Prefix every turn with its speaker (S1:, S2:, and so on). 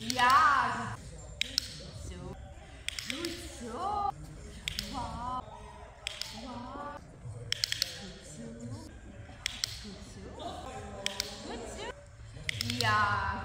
S1: Yeah. So. So. Wow. Wow. So. So. So. Yeah.